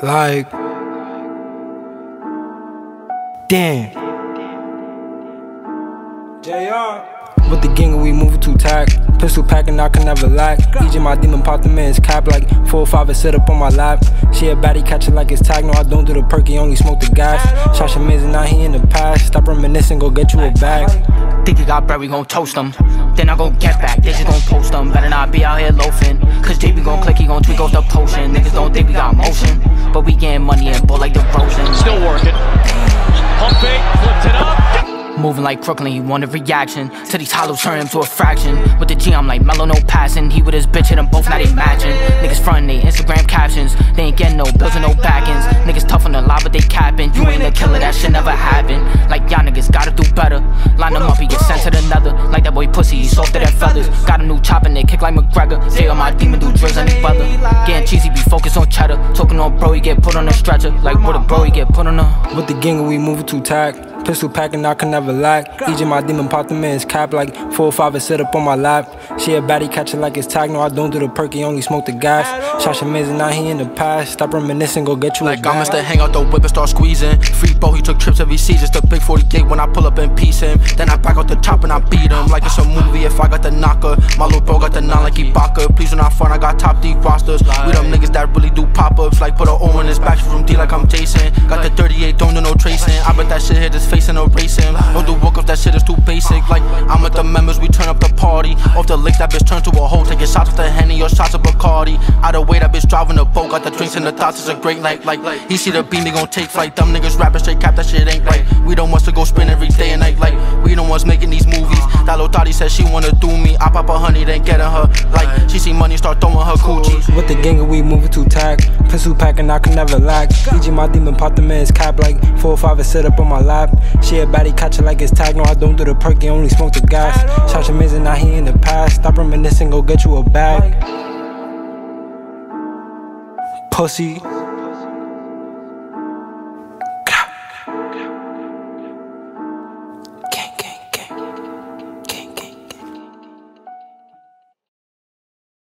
Like, damn. JR. With the gang, we moving too tight. Pistol packing, I can never lack. Egypt, my demon pop the man's cap like four or five and sit up on my lap. She a baddie, catch it like it's tag. No, I don't do the perky, only smoke the gas. Shasha and now he in the past. Stop reminiscing, go get you a bag. Think you got bread, we gon' toast them. Then I gon' get back, they just gon' post them. Better not be out here loafing. Cause JB gon' click, he gon' tweak off the potion. Niggas don't think we got motion. But we getting money and bull like the frozen. Still working. Pump fake, flipped it up. Moving like Crooklyn, he wanted reaction To these hollows, turn him to a fraction With the G, I'm like mellow, no passing He with his bitch, hit them both, now they matching Niggas frontin' they Instagram captions They ain't getting no bills and no backings Niggas tough Got a new chop and they kick like McGregor. Say on my demon, do drills on his brother. Getting cheesy, be focused on cheddar Talking on bro, he get put on a stretcher. Like with a bro, he get put on a With the gang, we moving too tight Pistol packing, I can never lack. Egypt, my demon pop the man's cap like four or five and sit up on my lap. She a baddie, catch it like it's tag. No, I don't do the perky, only smoke the gas. Shasha amazing, now he in the past. Stop reminiscing, go get you like. I must hang out the whip and start squeezing. Free bow, he took trips every season. A big 48 when I pull up and piece him. Then I back out the top and I beat him like it's a movie. If I got the knocker, my little bro got the nine like Ibaka. Please when I front, I got top deep rosters. We them niggas that really do pop Like put a O in his back from D like I'm Jason. Got the 38, don't do no tracing. I bet that shit hit his face and erase him. Don't do woke up, that shit is too basic. Like, I'm with the members, we turn up the party. Off the lick, that bitch turn to a hoe. Taking shots with the Henny or shots of Bacardi. Out of way, that bitch driving a boat. Got the drinks and the thoughts, it's a great night. Like, he see the beam, they gon' take flight. Dumb niggas rapping straight cap, that shit ain't right. We don't want to go spin every day and night. Like, we don't want making these That little thotty said she wanna do me. I pop a honey, then get getting her. Like, she see money, start throwing her coochies. With the gang, we moving too tight. Pistol packing, I can never lack. Egypt, my demon pop the man's cap like four or five sit up on my lap. She a baddie, catch it like it's tag. No, I don't do the perky, only smoke the gas. Shasha amazing, now he in the past. Stop reminiscing, go get you a bag. Pussy.